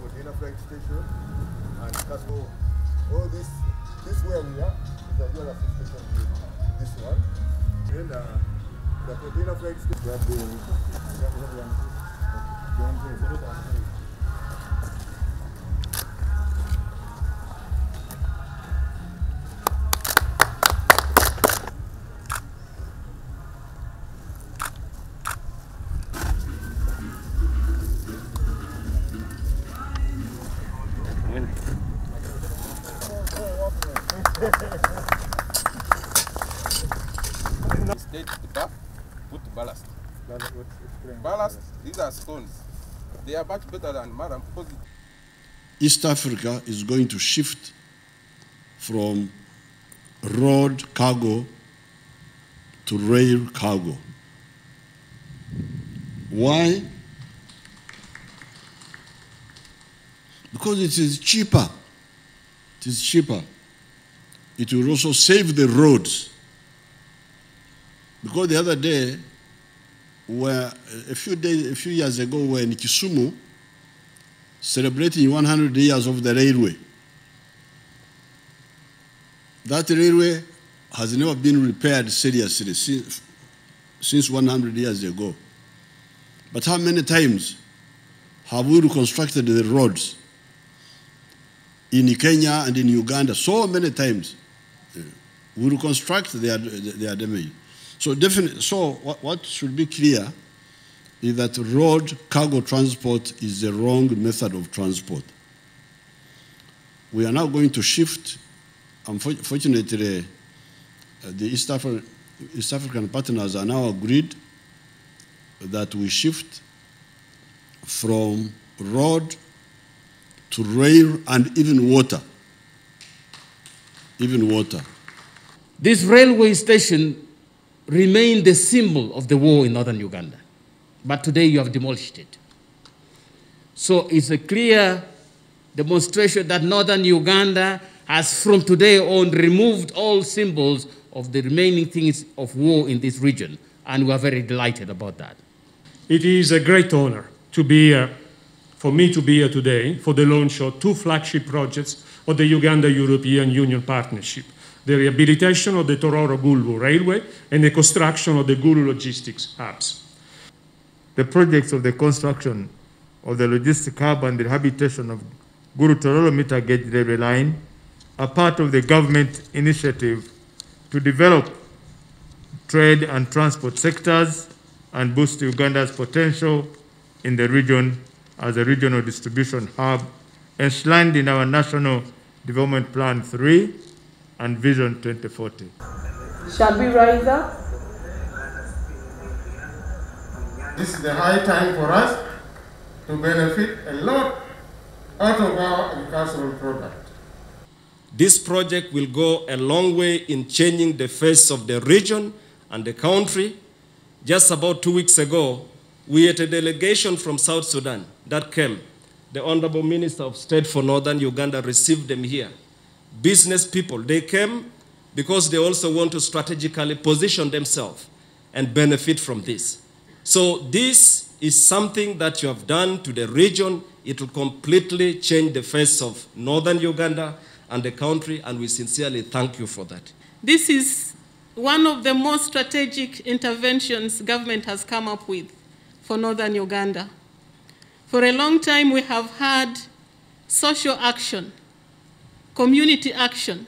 container freight station and cargo. All this, this where we are is a geography station. This one. Then uh, the container freight station. State the back, put ballast. Ballast, these are stones. They are much better than murram because East Africa is going to shift from road cargo to rail cargo. Why? Because it is cheaper. It is cheaper. It will also save the roads. Because the other day, where a few days, a few years ago, we were in Kisumu, celebrating 100 years of the railway. That railway has never been repaired seriously since, since 100 years ago. But how many times have we reconstructed the roads in Kenya and in Uganda? So many times. Uh, We reconstruct, their, are damaged. So, definitely, so what, what should be clear is that road cargo transport is the wrong method of transport. We are now going to shift. Unfortunately, uh, the East, Afri- East African partners are now agreed that we shift from road to rail and even water. Even water. This railway station remained the symbol of the war in northern Uganda. But today you have demolished it. So it's a clear demonstration that northern Uganda has from today on removed all symbols of the remaining things of war in this region. And we are very delighted about that. It is a great honor to be here, for me to be here today for the launch of two flagship projects of the Uganda European Union Partnership the rehabilitation of the Tororo Gulu Railway and the construction of the Gulu logistics hubs. The projects of the construction of the logistic hub and the rehabilitation of Gulu Tororo meter gauge railway line are part of the government initiative to develop trade and transport sectors and boost Uganda's potential in the region as a regional distribution hub enshrined in our National Development Plan 3 and Vision 2040. Shall we rise up? This is the high time for us to benefit a lot out of our agricultural product. This project will go a long way in changing the face of the region and the country. Just about two weeks ago, we had a delegation from South Sudan that came. The Honorable Minister of State for Northern Uganda received them here. Business people, they came because they also want to strategically position themselves and benefit from this. So this is something that you have done to the region. It will completely change the face of Northern Uganda and the country, and we sincerely thank you for that. This is one of the most strategic interventions government has come up with for northern Uganda. For a long time, we have had social action, community action,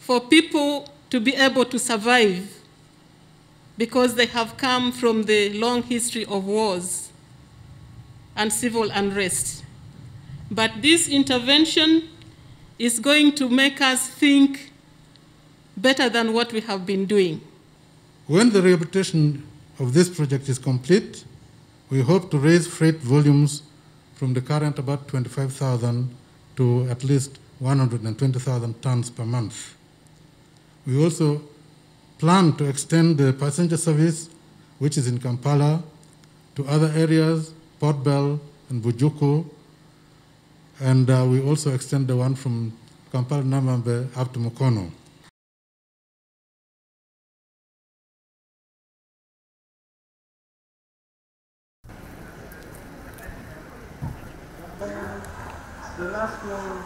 for people to be able to survive because they have come from the long history of wars and civil unrest. But this intervention is going to make us think better than what we have been doing. When the rehabilitation of this project is complete, we hope to raise freight volumes from the current about 25,000 to at least 120,000 tons per month. We also plan to extend the passenger service, which is in Kampala, to other areas, Port Bell and Bujuku, and uh, we also extend the one from Kampala Namanve up to Mukono. The last one,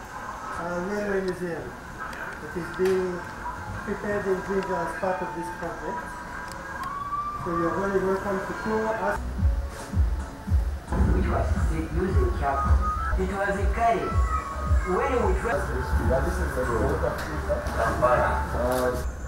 uh, Railway Museum, that is being prepared in Jinja as part of this project. So you're very welcome to tour us. which was using charcoal. It was a curry. When we tried... This is the water. Kampala.